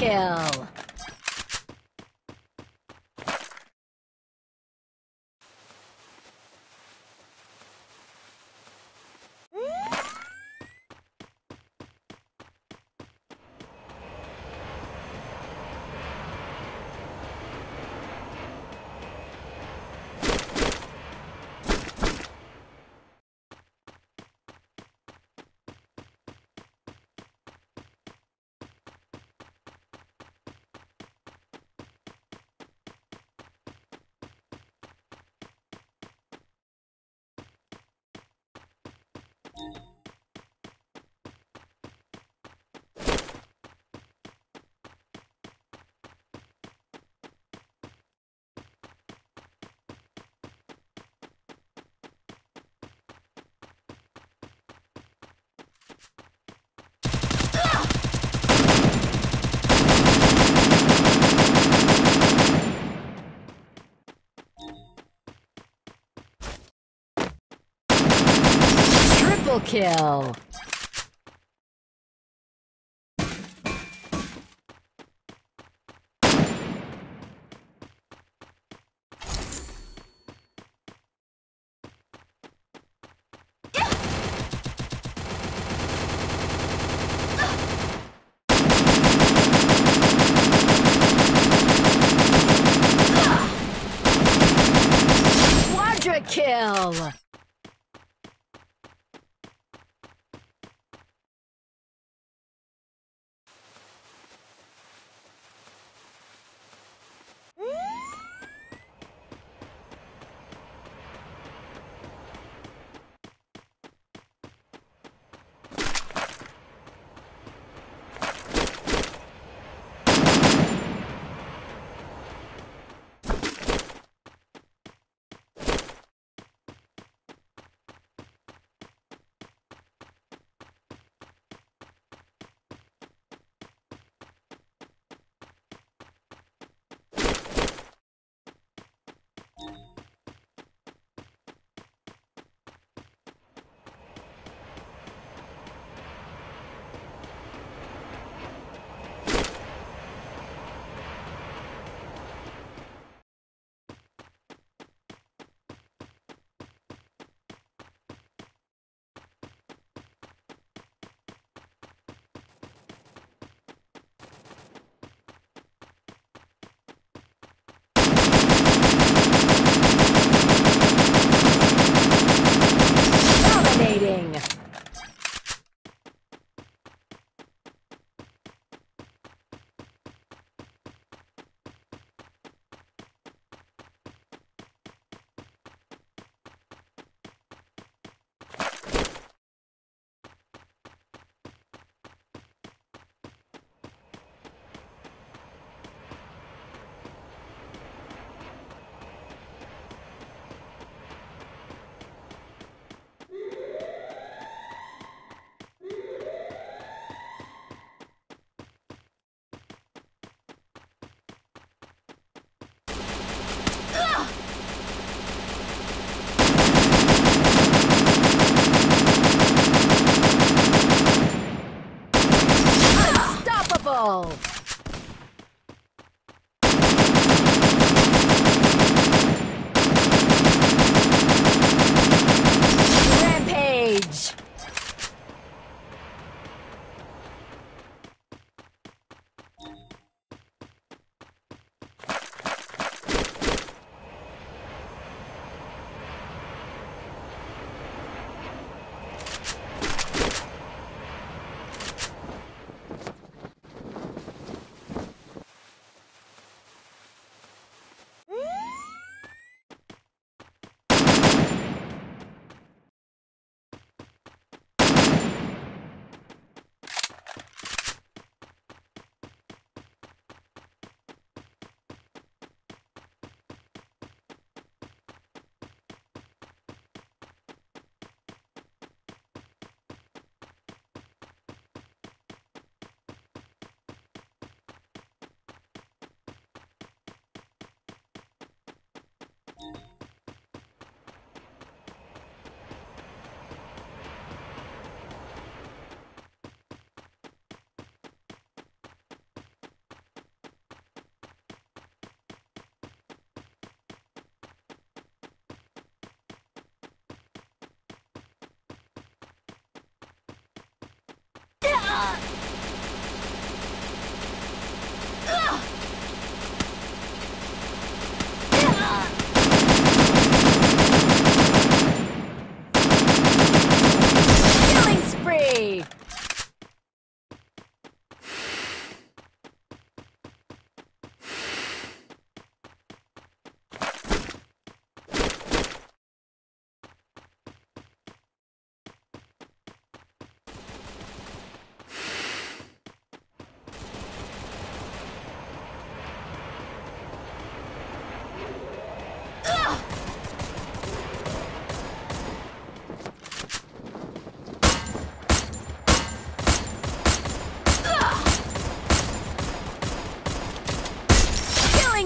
kill. Kill. Kill.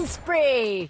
spray!